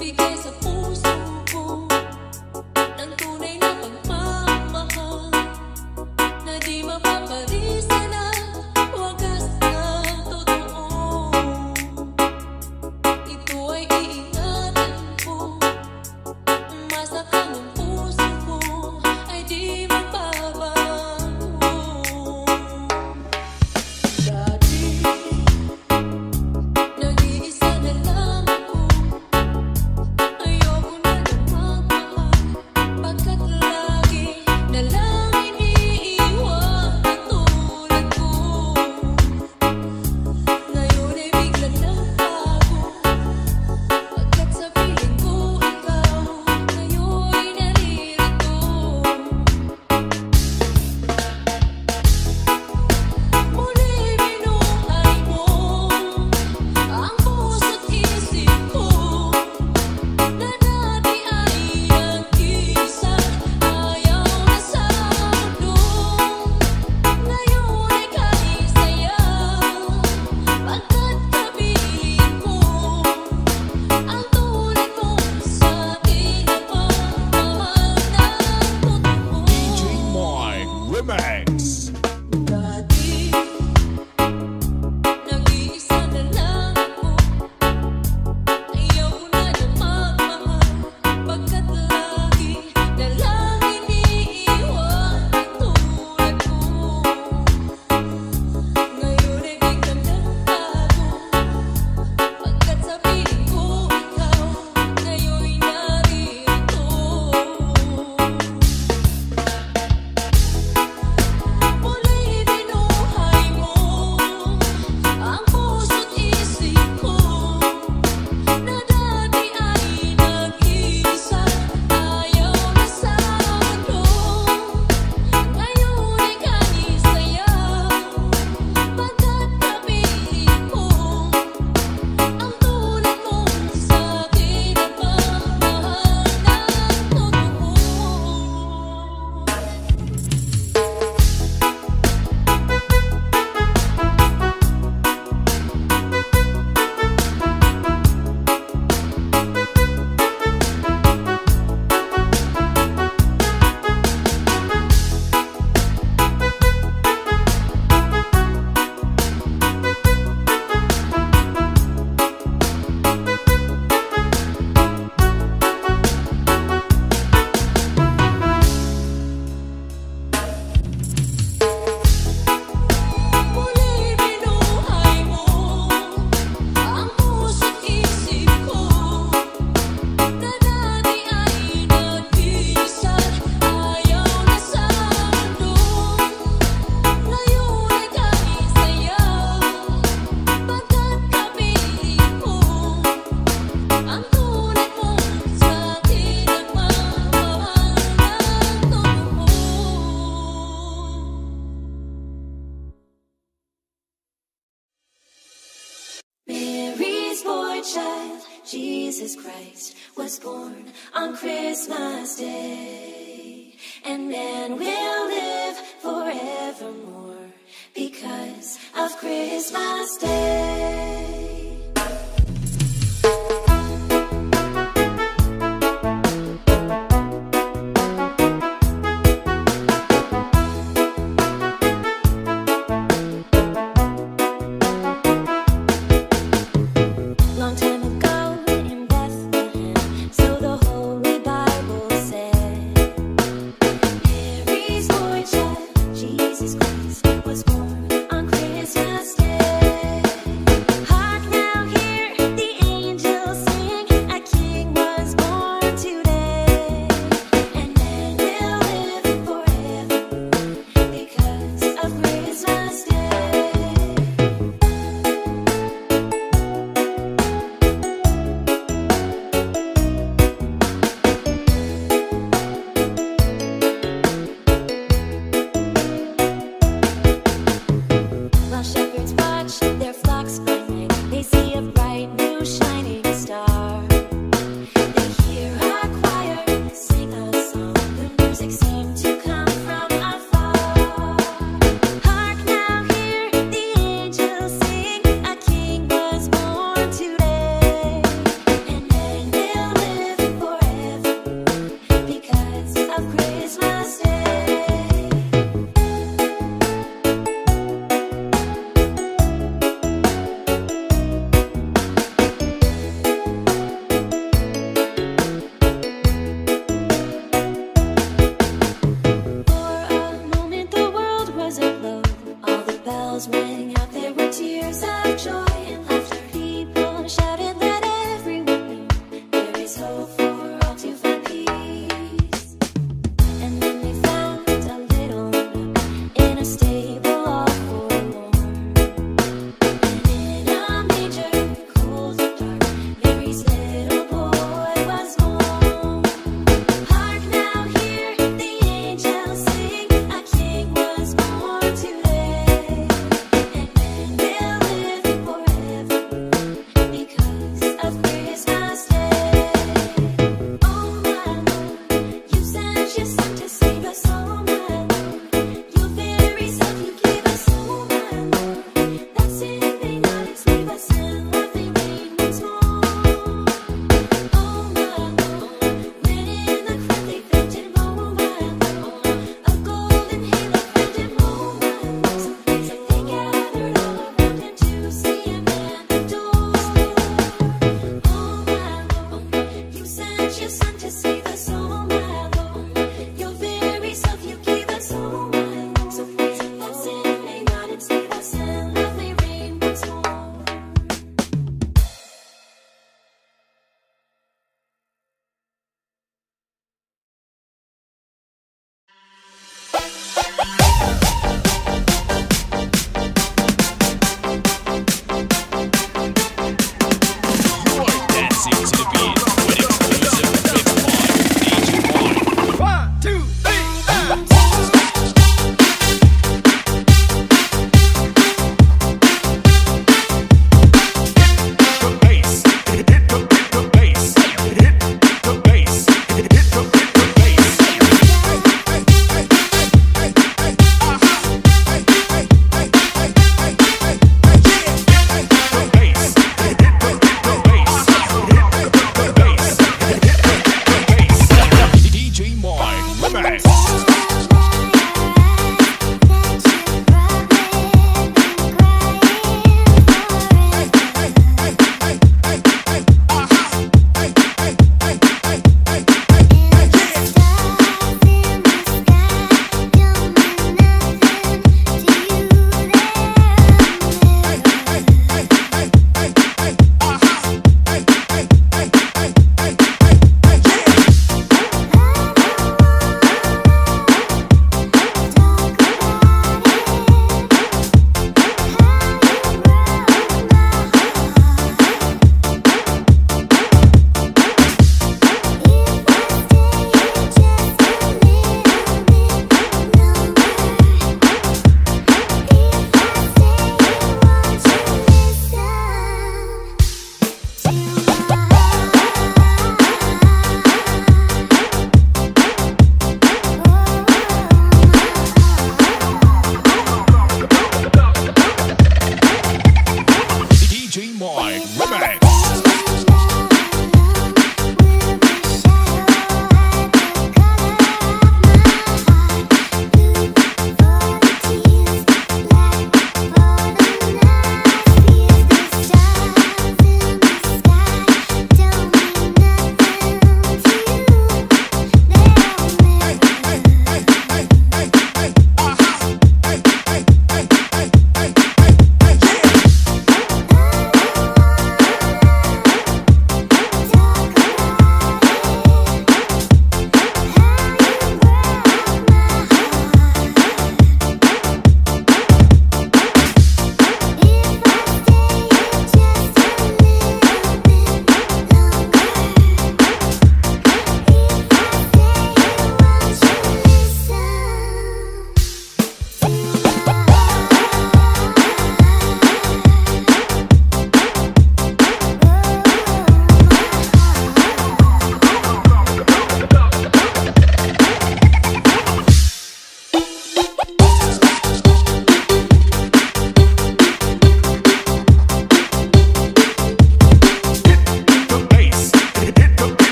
ang nagbigay sa day, and man will live forevermore because of Christmas Day.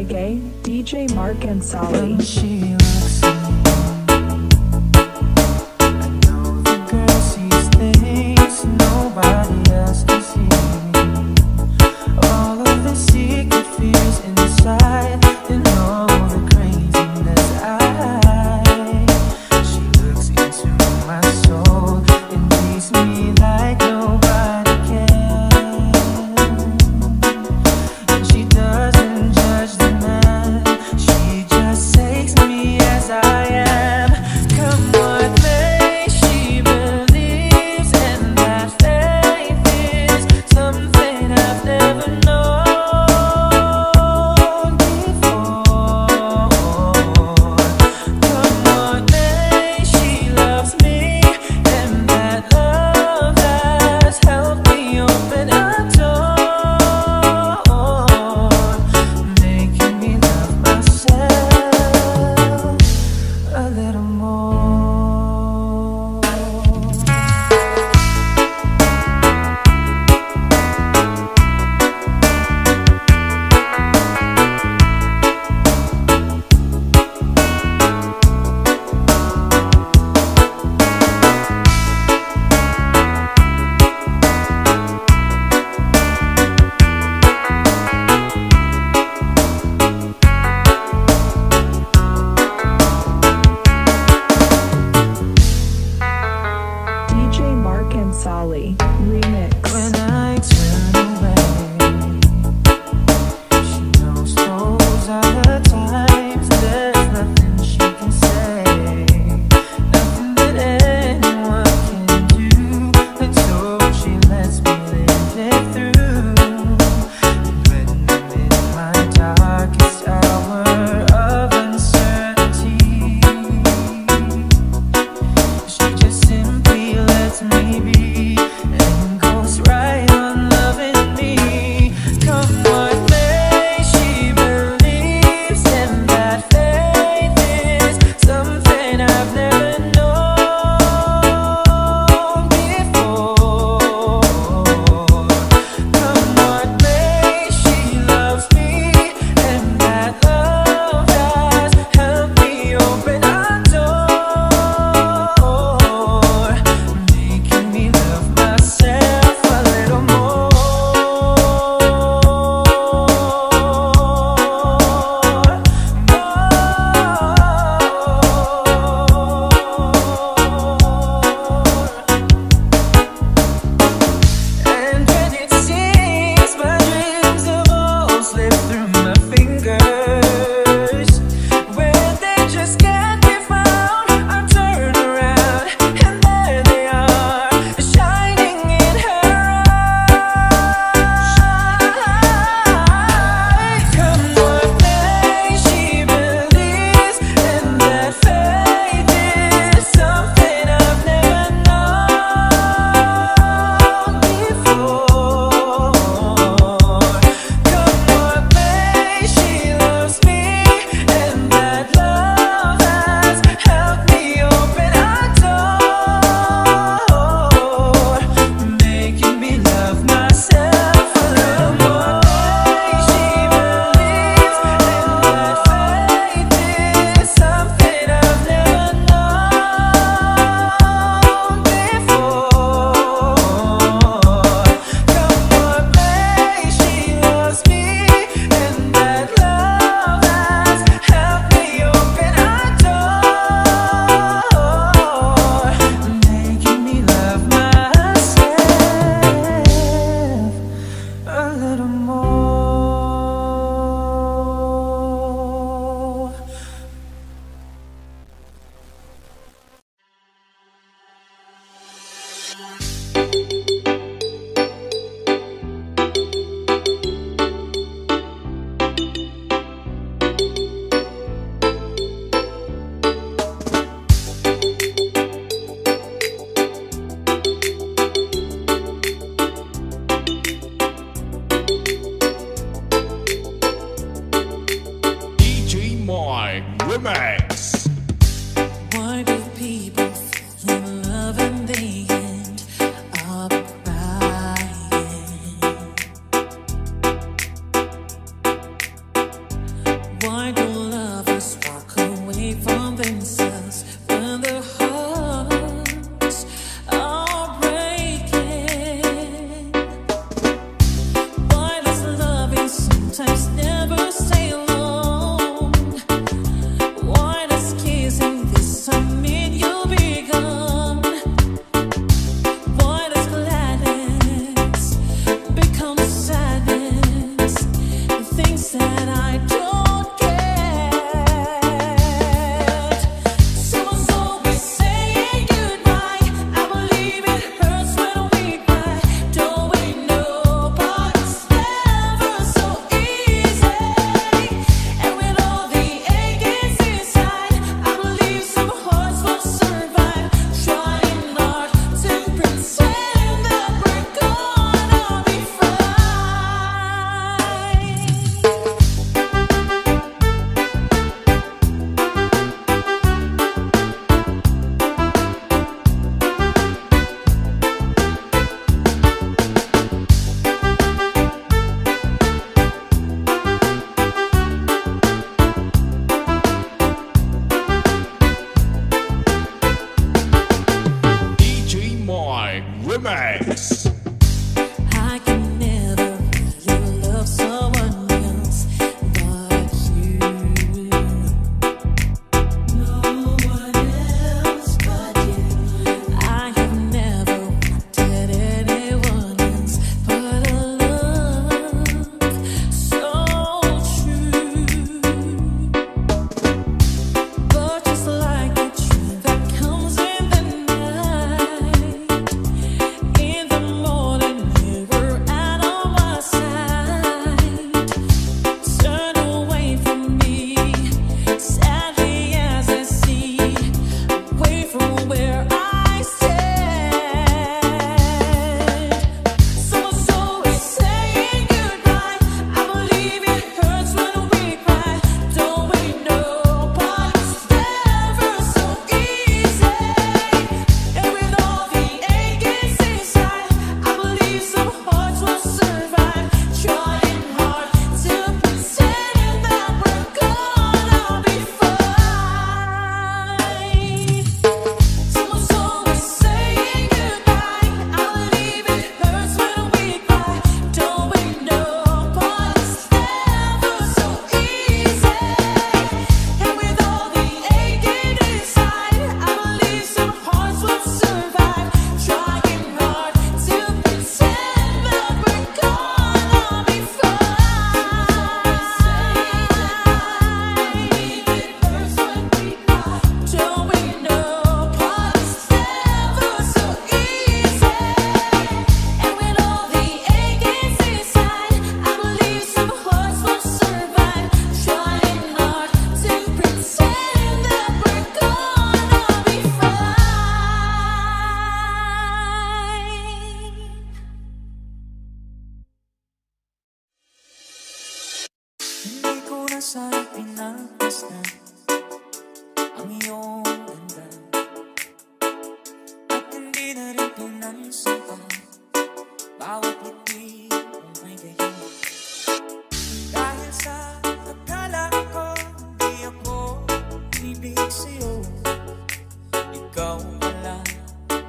Reggae, DJ Mhark Ansale.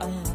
Ang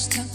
On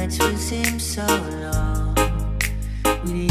nights would seem so long. We